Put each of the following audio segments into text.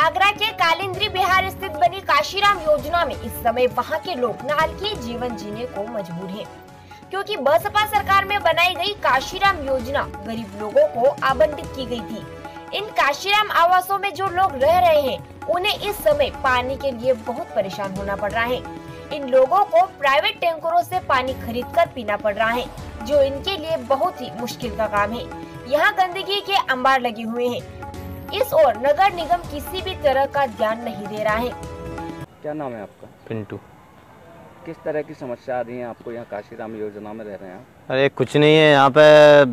आगरा के कालिंद्री बिहार स्थित बनी काशीराम योजना में इस समय वहाँ के लोग नाल के जीवन जीने को मजबूर हैं, क्योंकि बसपा सरकार में बनाई गई काशीराम योजना गरीब लोगों को आवंटित की गई थी। इन काशीराम आवासों में जो लोग रह रहे हैं उन्हें इस समय पानी के लिए बहुत परेशान होना पड़ रहा है। इन लोगों को प्राइवेट टैंकरों से पानी खरीद कर पीना पड़ रहा है जो इनके लिए बहुत ही मुश्किल का काम है। यहाँ गंदगी के अंबार लगे हुए हैं। इस ओर नगर निगम किसी भी तरह का ध्यान नहीं दे रहा है। क्या नाम है आपका? पिंटू। किस तरह की समस्या आ रही है आपको यहाँ काशीराम योजना में रह रहे हैं अरे कुछ नहीं है यहाँ पे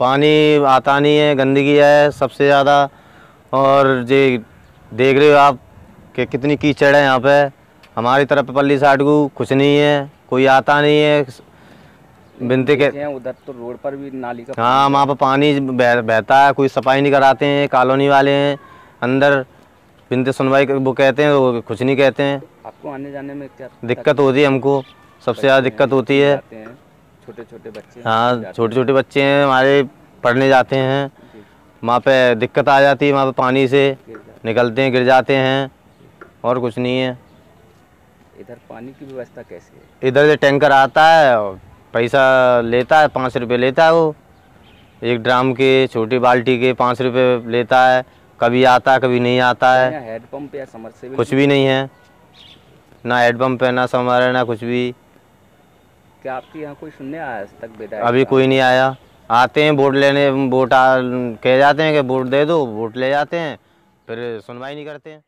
पानी आता नहीं है गंदगी है सबसे ज़्यादा। और जे देख रहे हो आप कि कितनी कीचड़ है यहाँ पे। हमारी तरफ़ पल्ली को कुछ नहीं है कोई आता नहीं है बिनते के उधर तो रोड पर भी नाली का हाँ वहाँ पर पानी बह, बहता है कोई सफ़ाई नहीं कराते हैं कॉलोनी वाले हैं अंदर बिनते सुनवाई वो कहते हैं वो कुछ नहीं कहते हैं। आपको आने जाने में क्या दिक्कत होती है हमको सबसे ज़्यादा दिक्कत होती है। छोटे छोटे बच्चे हाँ छोटे छोटे बच्चे हैं हमारे पढ़ने जाते हैं। वहाँ पे दिक्कत आ जाती है वहाँ पे पानी से निकलते हैं गिर जाते हैं और कुछ नहीं है। इधर पानी की व्यवस्था कैसी है? इधर से टैंकर आता है और पैसा लेता है पाँच रुपये लेता है वो। एक ड्राम के छोटी बाल्टी के पाँच रुपये लेता है। कभी आता है कभी नहीं आता है। या समरसेबल कुछ भी नहीं है। ना हेडपम्प है ना समर है ना कुछ भी। क्या आपके यहाँ कोई सुनने आया आज तक विधायक अभी कोई नहीं आया। आते हैं वोट लेने वोट कह जाते हैं कि वोट दे दो वोट ले जाते हैं। फिर सुनवाई नहीं करते हैं।